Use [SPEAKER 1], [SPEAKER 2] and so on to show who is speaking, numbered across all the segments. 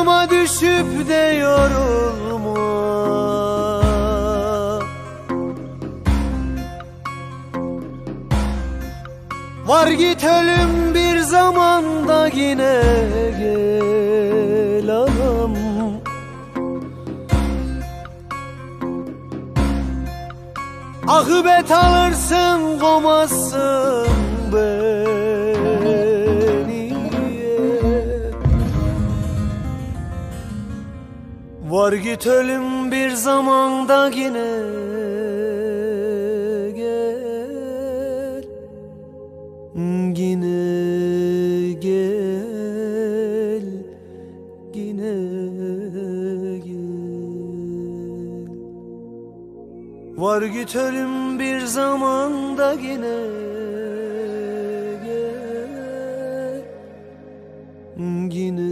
[SPEAKER 1] Darlıma düşüp de yorulma. Var git ölüm bir zamanda yine gel anam. Akıbet alırsın komazsın Ölüm bir zamanda yine gel. Yine gel Yine gel. Var git ölüm bir zamanda yine gel. Yine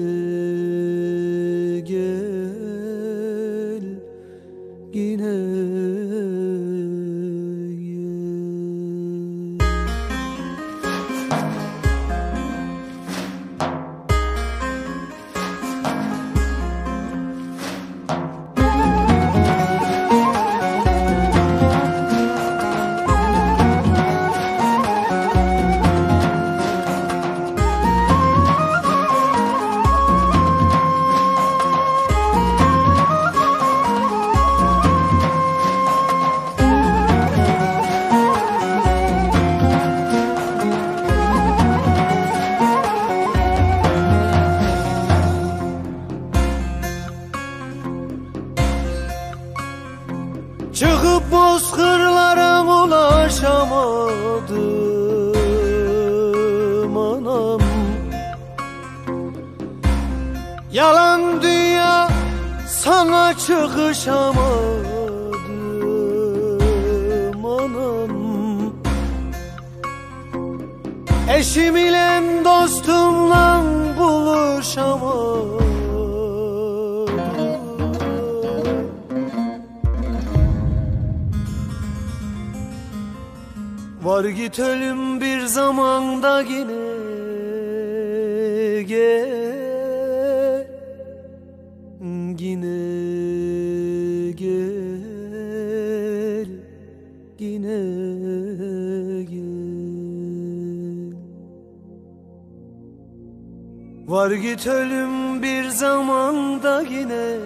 [SPEAKER 1] Çıkıp bozkırlara ulaşamadım anam. Yalan dünya sana çıkışamadım anam. Eşim ile dostumla buluşamadım Var git ölüm bir zamanda yine gel Yine gel Yine gel Var git ölüm bir zamanda yine